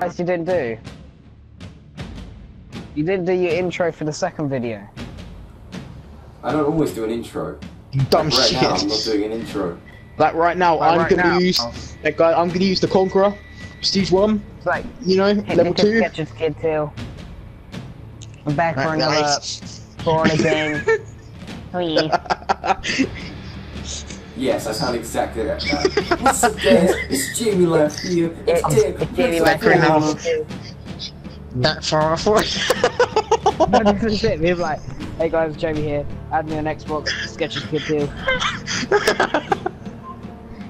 Guys, you didn't do. You didn't do your intro for the second video. I don't always do an intro. Dumb Like right shit. now, I'm not doing an intro. Like right now, Like I'm right gonna now. use that guy. I'm gonna use the Conqueror, Prestige One. It's like You know, hit level the two. Sketches Kid too. I'm back for another nice. Florida game. Oh yeah. Yes, I sound exactly like that. What's up, guys? It's Jamie life here. It's It's, Dick. it's Jamie Let's back for go. another too. that far off. this is it. We're like, hey guys, Jamie here. Add me on Xbox. Sketches Kid too.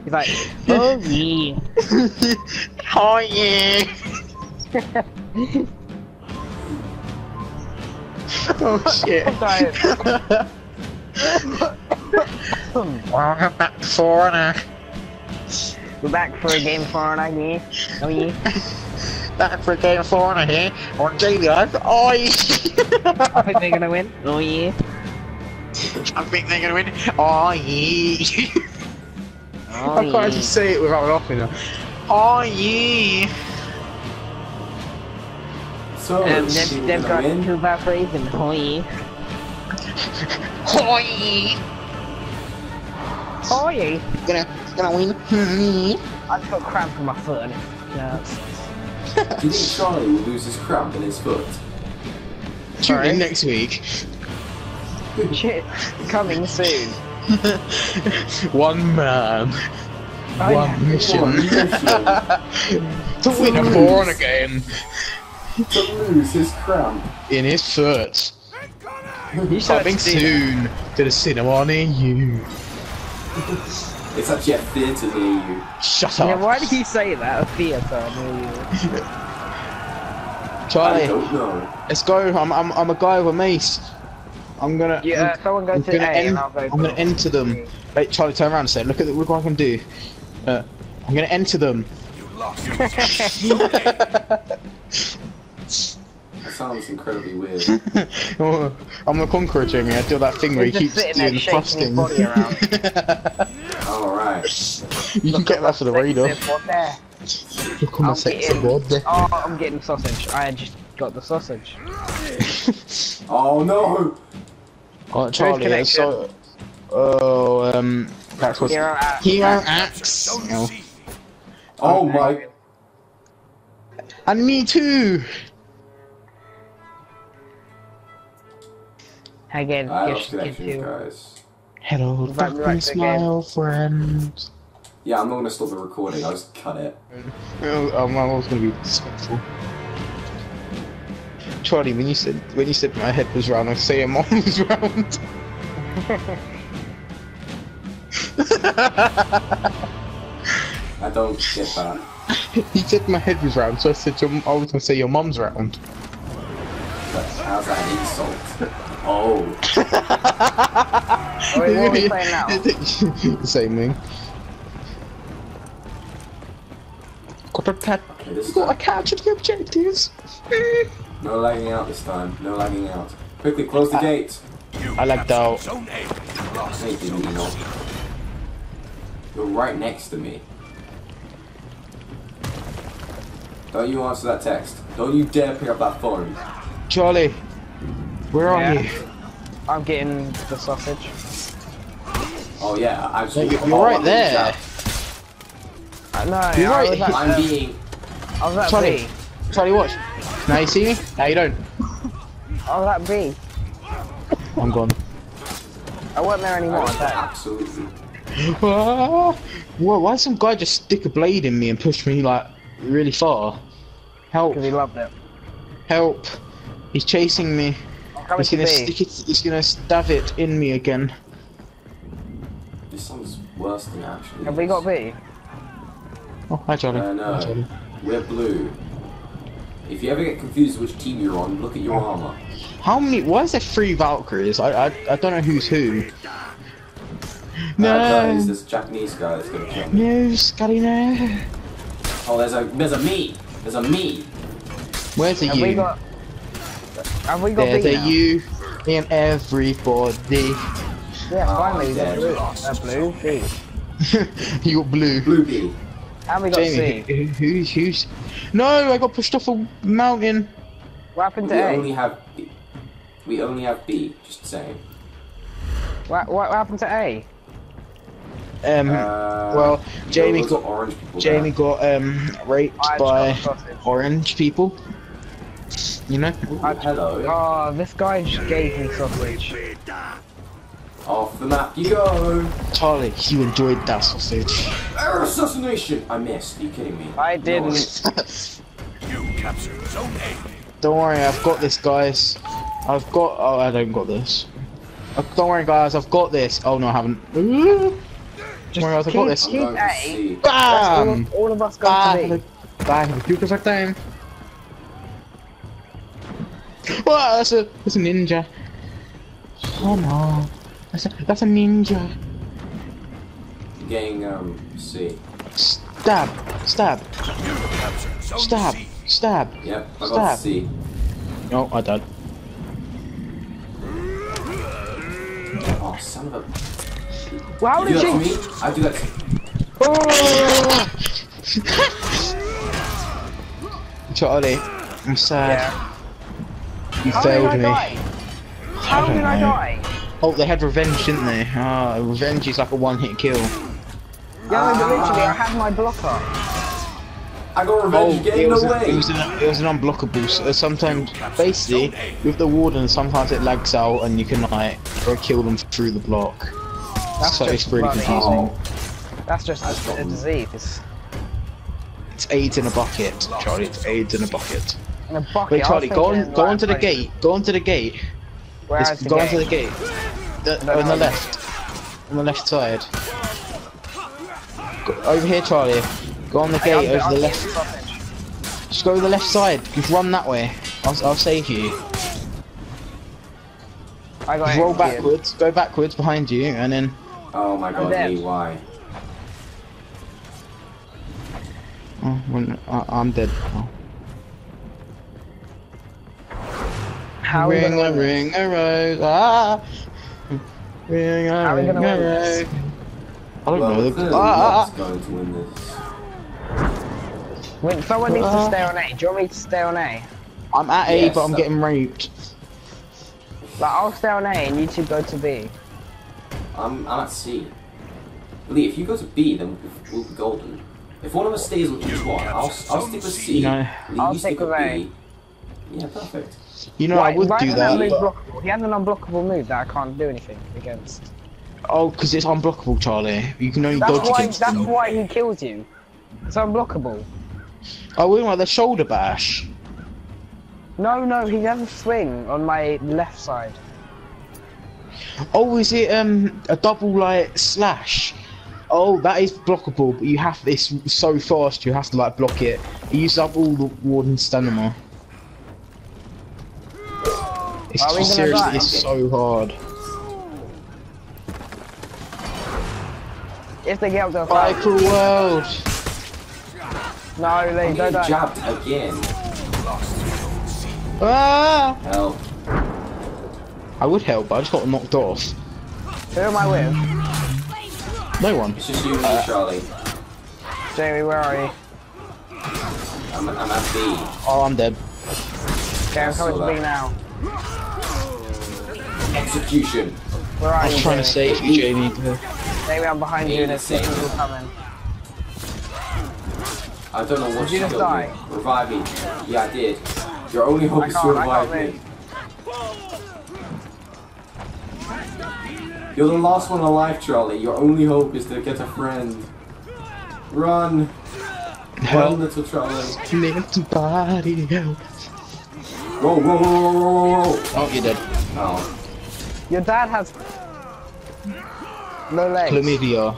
He's like, oh yeah. oh yeah. oh shit. I'm. Welcome back to For Honor. We're back for a game for an idea. Oh yeah. Back for a game of For Honor here on Jamie Life. Oh yeah. I think they're gonna win. Oh yeah. I think they're gonna win. Oh yeah. Oh, I can't yeah. actually say it without laughing. now. Oh yeah. So, Um, you they've, they've got gonna win? two Valkyries and oh yeah. Yeah. Oh yeah. Gonna gonna win. I just got cramp in my foot and it hurts. Do you think Charlie will lose his cramp in his foot? Tune Sorry? in next week. Shit, coming soon. One man, Oh, one yeah. mission One mission to win a For Honor game to lose his cramp. in his foot. You Coming soon to the cinema near you. It's actually a theatre near you. Shut up. Yeah, up, why did he say that? A theatre near you. I Charlie. don't know. Let's go. I'm I'm I'm a guy with a mace. I'm gonna. Yeah, uh, someone go I'm to gonna, and en- I'll go I'm gonna enter them. Wait, Charlie, turn around and say, look at the, look what I can do. Uh, I'm gonna enter them. That sounds incredibly weird. I'm the conqueror, Jamie. I do that thing where he He's keeps just sitting there doing shaking his thrusting. body. Alright. you can get that for the radar. Sexy. Look at my I'm sexy getting- board there. Oh, I'm getting sausage. I just got the sausage. Oh no! Oh, Charlie, connected? so. Oh, um, that's what. Hero axe. Hero axe. Oh. Oh my. And me too. Again, I just lost get connections, to. guys. Hello, Back- back fucking to the smile, friend. Yeah, I'm not gonna stop the recording, I'll just cut it. I'm always gonna be disrespectful. Charlie, when you said when you said my head was round, I say your mom was round. I don't get that. he said my head was round, so I said your, I was gonna say your mom's round. That's, how's that an insult? Oh. Wait, what are we playing now? same thing. Got a cat. Okay, this Got a time. catch at the objectives. No lagging out this time. No lagging out. Quickly, close the ah. gate. I like that. Thank you, Nino. You're right next to me. Don't you answer that text. Don't you dare pick up that phone. Charlie, where are Yeah. you? I'm getting the sausage. Oh yeah, I You're, absolutely. you're right there. Uh, no, You're I right. was at, I'm being. I was at Charlie. B. Charlie, watch. Now you see me? Now you don't. I was at B. I'm gone. I wasn't there anymore. was I died. absolutely. Whoa, why did some guy just stick a blade in me and push me like really far? Help! Because he loved it. Help! He's chasing me. I'm He's gonna B. stick it. He's gonna stab it in me again. This sounds worse than actually. Have we got B? Oh, hi Charlie. Uh, Hi, Charlie. We're blue. If you ever get confused which team you're on, look at your armor. How many? Why is there three Valkyries? I I, I don't know who's who. Uh, No. that is this Japanese guy that's gonna kill me. No, Scully, no. Oh, there's a there's a me. There's a me. Where's the Have you? we got? Have we got There's B a now? you in everybody. Yeah, Oh, finally, we got dead. blue. Uh. B. you got blue. Blue B. And we got Jamie, C. who, who, who's? No, I got pushed off a mountain. What happened to We A? only have B. We only have B. Just saying. What, what happened to A? Um, Uh, well, Jamie got orange Jamie there. got um raped I by orange people. You know? Ooh, hello. Oh, this guy just gave me sausage. Off the map you go. Charlie, you enjoyed that sausage. Air assassination. I missed. Are you kidding me? I didn't. You captured Zone A. Don't worry, I've got this, guys. I've got. Oh, I don't got this. Uh, don't worry, guys. I've got this. Oh no, I haven't. Ooh. Don't worry, guys. I've got keep- this. I'm keep- going to A. C. Bam! all, all of us go to Bye. B. Bye. Have a cute time. Wow, that's a that's a ninja. Oh no, that's a that's a ninja. Gang, um C. Stab, stab, You captured stab, stab. Yep. I got Stab. C. Oh, I died. Oh son of a. Well, how You do did that you? me? I do that. To... Charlie, I'm sad. Yeah. You How did failed I me. die? How don't did I die? Oh, they had revenge, didn't they? Ah, revenge is like a one-hit kill. Yeah, but literally, I had my blocker. I got revenge Oh, it game was, it, was an, it was an unblockable. So sometimes, basically, with the warden, sometimes it lags out and you can like kill them through the block. That's so just it's really bloody confusing. That's just That's a, a disease. It's AIDS in a bucket, Charlie. It's AIDS in a bucket. In a bucket. Wait, I was Charlie, go on, thinking, go like, onto the like, gate. Go onto the gate. Where It's- is the go gate? onto the gate. The, No, on the no. left. On the left side. Go, over here, Charlie. Go on the Hey, I'm- gate over I'm the left. sausage. Just go to the left side. Just run that way. I'll, I'll save you. I got roll executed. backwards. Go backwards behind you, and then. Oh my god, dead. why? Oh, when, I, I'm dead. Oh. How ring a ring a rose. Ah. Ring a How are we ring a rose. I don't Well, know. clearly Ah, going to win this. Wait, someone needs to Uh. stay on A. Do you want me to stay on A? I'm at A, Yes, but I'm that- getting raped. Like, I'll stay on A and you two go to B. I'm, I'm at C. Lee, if you go to B, then we'll be golden. If one of us stays on each one, I'll, I'll stick with C. You know- Lee, I'll you stick stick with with A. B. Yeah, perfect. You know, Why- I would do that. move but- blockable? He has an unblockable move that I can't do anything against. Oh, because it's unblockable, Charlie. You can only That's dodge why. against That's them. why he kills you. It's unblockable. Oh, we want the shoulder bash. No, no, he has a swing on my left side. Oh, is it um a double like slash? Oh, that is blockable, but you have this so fast you have to like block it. You use up all the warden's stamina. It's Are we just seriously die? it's so hard. If they get up to a Bye, fight. cruel world. No, I'm Lee, don't getting die. jabbed again. Ah! Help. I would help, but I just got knocked off. Who am I with? No one. It's just you and me, Charlie. Jamie, where are you? I'm, I'm at B. Oh, I'm dead. Okay, I'm coming to B now. Execution. Where are I you? was trying to Jamie? save you, Jamie. Jamie, I'm behind you and there's Same. people coming. I don't know what Did you just killed die? me. Revive me. Yeah, I did. Your only hope I is to revive me. You're the last one alive, Charlie. Your only hope is to get a friend. Run. Run, Help. little Charlie. Little body help. Whoa, whoa, whoa, whoa, whoa, whoa. Oh, you're dead. Oh. Your dad has no legs. Chlamydia.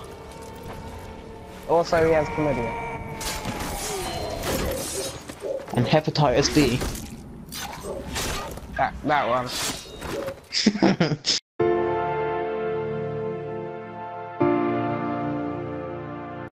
Also, he has chlamydia. And hepatitis D. That that one.